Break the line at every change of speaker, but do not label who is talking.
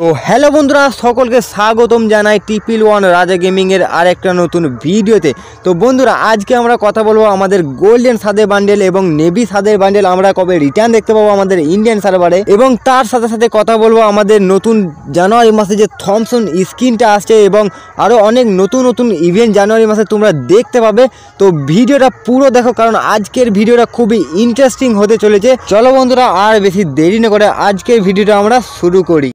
তো হ্যালো বন্ধুরা, সকলকে স্বাগতম জানাই টিপিল ওয়ান রাজা গেমিংয়ের আরেকটা নতুন ভিডিওতে। তো বন্ধুরা, আজকে আমরা কথা বলব আমাদের গোল্ডেন সাদের বান্ডেল এবং নেভি সাদের বান্ডেল আমরা কবে রিটার্ন দেখতে পাবো আমাদের ইন্ডিয়ান সার্ভারে এবং তার সাথে সাথে কথা বলব আমাদের নতুন জানুয়ারি মাসে যে থমসন স্কিনটা আসছে এবং আরও অনেক নতুন নতুন ইভেন্ট জানুয়ারি মাসে তোমরা দেখতে পাবে। তো ভিডিওটা পুরো দেখো, কারণ আজকের ভিডিওটা খুবই ইন্টারেস্টিং হতে চলেছে। চলো বন্ধুরা, আর বেশি দেরি না করে আজকের ভিডিওটা আমরা শুরু করি।